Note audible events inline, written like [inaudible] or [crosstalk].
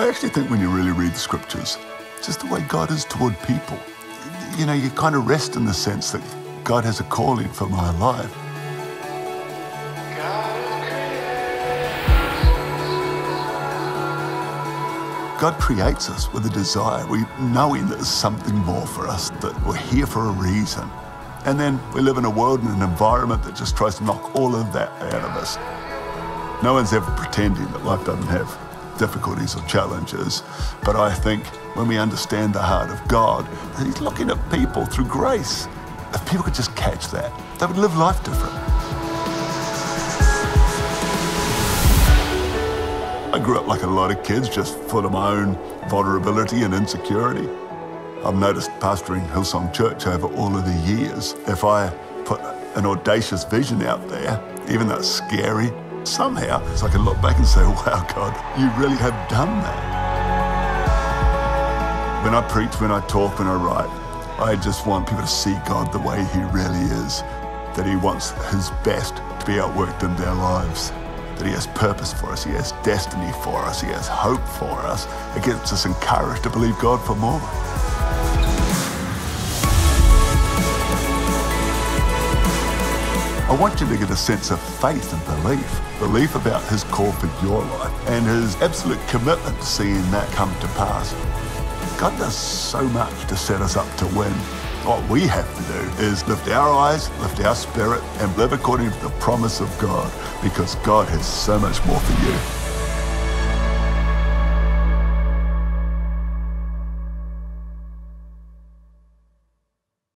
I actually think when you really read the scriptures, just the way God is toward people, you know, you kind of rest in the sense that God has a calling for my life. God creates us with a desire, we knowing there's something more for us, that we're here for a reason. And then we live in a world and an environment that just tries to knock all of that out of us. No one's ever pretending that life doesn't have difficulties or challenges, but I think when we understand the heart of God, He's looking at people through grace. If people could just catch that, they would live life different. I grew up like a lot of kids, just full of my own vulnerability and insecurity. I've noticed pastoring Hillsong Church over all of the years, if I put an audacious vision out there, even though it's scary, somehow so I can look back and say, [laughs] wow, God, you really have done that. When I preach, when I talk, when I write, I just want people to see God the way He really is, that He wants His best to be outworked in their lives that He has purpose for us, He has destiny for us, He has hope for us. It gets us encouraged to believe God for more. I want you to get a sense of faith and belief. Belief about His call for your life and His absolute commitment to seeing that come to pass. God does so much to set us up to win. What we have to do is lift our eyes, lift our spirit, and live according to the promise of God because God has so much more for you.